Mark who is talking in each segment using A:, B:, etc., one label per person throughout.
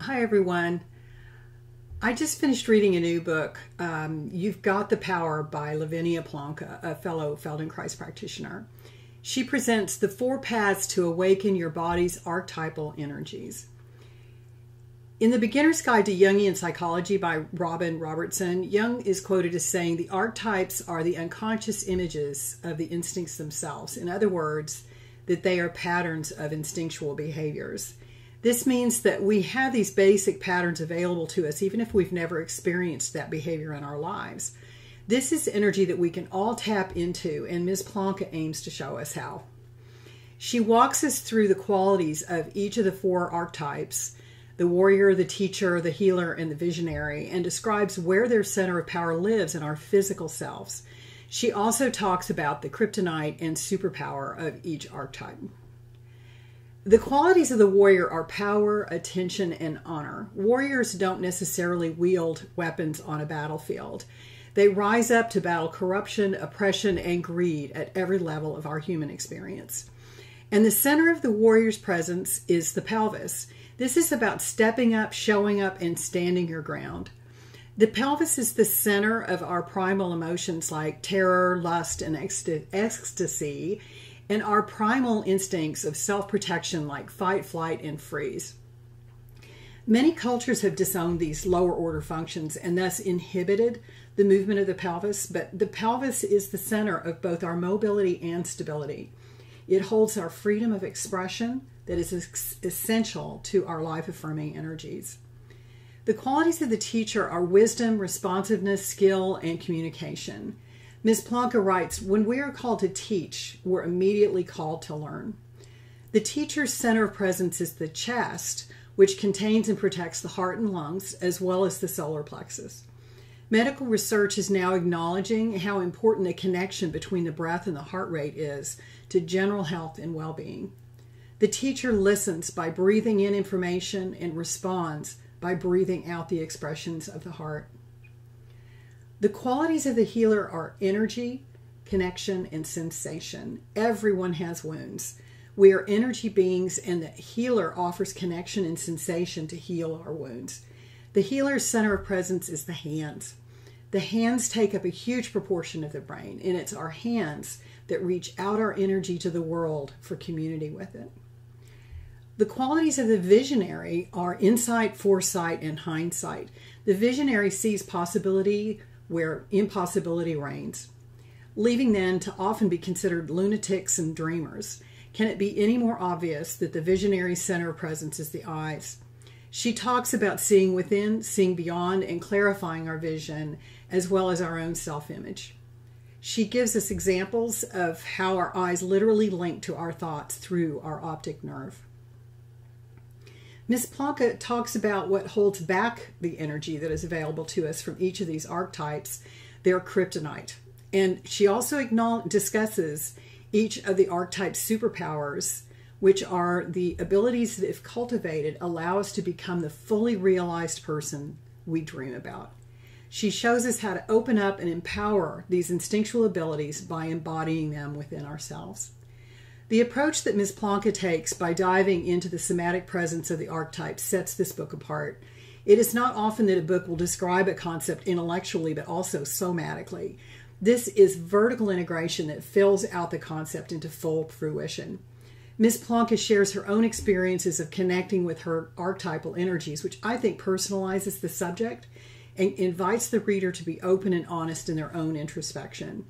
A: Hi, everyone. I just finished reading a new book, um, You've Got the Power by Lavinia Plonka, a fellow Feldenkrais practitioner. She presents the four paths to awaken your body's archetypal energies. In The Beginner's Guide to Jungian Psychology by Robin Robertson, Jung is quoted as saying the archetypes are the unconscious images of the instincts themselves. In other words, that they are patterns of instinctual behaviors. This means that we have these basic patterns available to us even if we've never experienced that behavior in our lives. This is energy that we can all tap into, and Ms. Plonka aims to show us how. She walks us through the qualities of each of the four archetypes the warrior, the teacher, the healer, and the visionary, and describes where their center of power lives in our physical selves. She also talks about the kryptonite and superpower of each archetype. The qualities of the warrior are power, attention, and honor. Warriors don't necessarily wield weapons on a battlefield. They rise up to battle corruption, oppression, and greed at every level of our human experience. And the center of the warrior's presence is the pelvis. This is about stepping up, showing up, and standing your ground. The pelvis is the center of our primal emotions like terror, lust, and ecstasy, and our primal instincts of self protection like fight, flight, and freeze. Many cultures have disowned these lower order functions and thus inhibited the movement of the pelvis, but the pelvis is the center of both our mobility and stability. It holds our freedom of expression that is essential to our life affirming energies. The qualities of the teacher are wisdom, responsiveness, skill, and communication. Ms. Plonka writes When we are called to teach, we're immediately called to learn. The teacher's center of presence is the chest, which contains and protects the heart and lungs, as well as the solar plexus. Medical research is now acknowledging how important a connection between the breath and the heart rate is to general health and well being. The teacher listens by breathing in information and responds by breathing out the expressions of the heart. The qualities of the healer are energy, connection, and sensation. Everyone has wounds. We are energy beings, and the healer offers connection and sensation to heal our wounds. The healer's center of presence is the hands. The hands take up a huge proportion of the brain, and it's our hands that reach out our energy to the world for community with it. The qualities of the visionary are insight, foresight, and hindsight. The visionary sees possibility, where impossibility reigns, leaving then to often be considered lunatics and dreamers. Can it be any more obvious that the visionary center of presence is the eyes? She talks about seeing within, seeing beyond, and clarifying our vision as well as our own self image. She gives us examples of how our eyes literally link to our thoughts through our optic nerve. Miss Plonka talks about what holds back the energy that is available to us from each of these archetypes, their kryptonite. And she also discusses each of the archetype superpowers, which are the abilities that, if cultivated, allow us to become the fully realized person we dream about. She shows us how to open up and empower these instinctual abilities by embodying them within ourselves. The approach that Ms. Plonka takes by diving into the somatic presence of the archetype sets this book apart. It is not often that a book will describe a concept intellectually but also somatically. This is vertical integration that fills out the concept into full fruition. Ms. Plonka shares her own experiences of connecting with her archetypal energies, which I think personalizes the subject and invites the reader to be open and honest in their own introspection.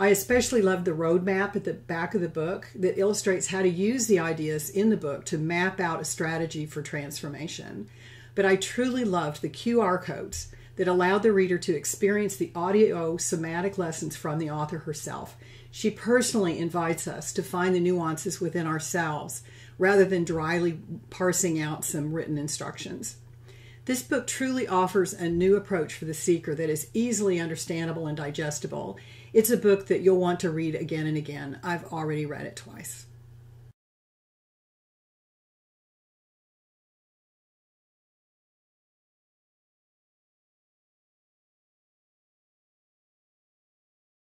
A: I especially love the roadmap at the back of the book that illustrates how to use the ideas in the book to map out a strategy for transformation. But I truly loved the QR codes that allowed the reader to experience the audio somatic lessons from the author herself. She personally invites us to find the nuances within ourselves rather than dryly parsing out some written instructions. This book truly offers a new approach for the seeker that is easily understandable and digestible it's a book that you'll want to read again and again. I've already read it twice.